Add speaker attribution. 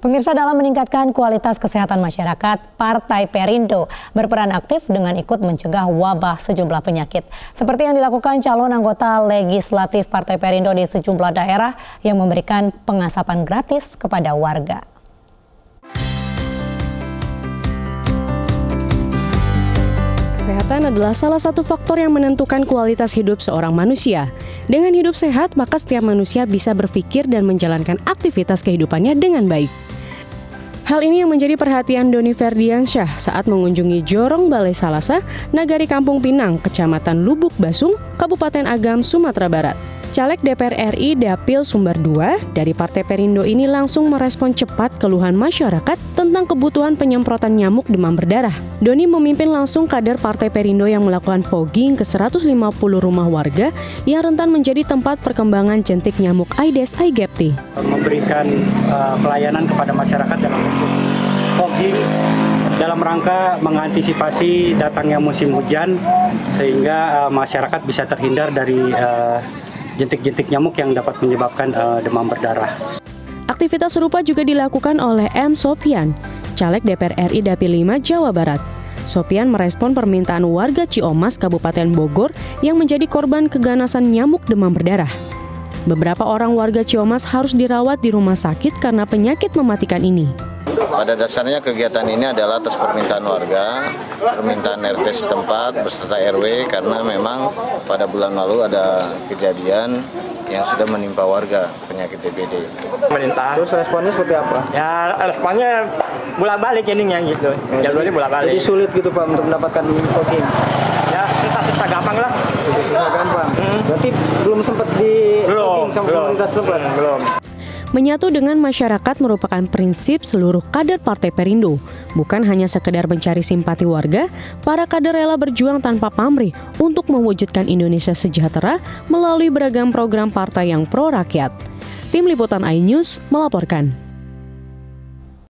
Speaker 1: Pemirsa dalam meningkatkan kualitas kesehatan masyarakat, Partai Perindo berperan aktif dengan ikut mencegah wabah sejumlah penyakit. Seperti yang dilakukan calon anggota legislatif Partai Perindo di sejumlah daerah yang memberikan pengasapan gratis kepada warga.
Speaker 2: Kesehatan adalah salah satu faktor yang menentukan kualitas hidup seorang manusia. Dengan hidup sehat, maka setiap manusia bisa berpikir dan menjalankan aktivitas kehidupannya dengan baik. Hal ini yang menjadi perhatian Doni Ferdiansyah saat mengunjungi Jorong Balai Salasa, Nagari Kampung Pinang, Kecamatan Lubuk Basung, Kabupaten Agam, Sumatera Barat. Caleg DPR RI Dapil Sumber 2 dari Partai Perindo ini langsung merespon cepat keluhan masyarakat tentang kebutuhan penyemprotan nyamuk demam berdarah. Doni memimpin langsung kader Partai Perindo yang melakukan fogging ke 150 rumah warga yang rentan menjadi tempat perkembangan jentik nyamuk Aedes aegypti.
Speaker 3: Memberikan uh, pelayanan kepada masyarakat dalam bentuk fogging dalam rangka mengantisipasi datangnya musim hujan sehingga uh, masyarakat bisa terhindar dari uh, jentik-jentik nyamuk yang dapat menyebabkan uh, demam berdarah.
Speaker 2: Aktivitas serupa juga dilakukan oleh M. Sopian, caleg DPR RI Dapil 5 Jawa Barat. Sopian merespon permintaan warga Ciomas, Kabupaten Bogor yang menjadi korban keganasan nyamuk demam berdarah. Beberapa orang warga Ciomas harus dirawat di rumah sakit karena penyakit mematikan ini.
Speaker 4: Pada dasarnya kegiatan ini adalah atas permintaan warga, permintaan RT setempat beserta RW karena memang pada bulan lalu ada kejadian yang sudah menimpa warga penyakit DBD.
Speaker 3: Pemerintah. Terus responnya seperti apa?
Speaker 5: Ya responnya bolak-balik ininya gitu. Ya, Jalurnya bolak-balik.
Speaker 3: Jadi sulit gitu Pak untuk mendapatkan booking.
Speaker 5: Ya susah susah gampang lah.
Speaker 3: Susah gampang. Hmm. Berarti belum sempat di
Speaker 5: belum,
Speaker 3: sama
Speaker 5: belum,
Speaker 3: pemerintah setempat.
Speaker 5: Hmm, belum.
Speaker 2: Menyatu dengan masyarakat merupakan prinsip seluruh kader Partai Perindo. Bukan hanya sekedar mencari simpati warga, para kader rela berjuang tanpa pamrih untuk mewujudkan Indonesia sejahtera melalui beragam program partai yang pro rakyat. Tim Liputan iNews melaporkan.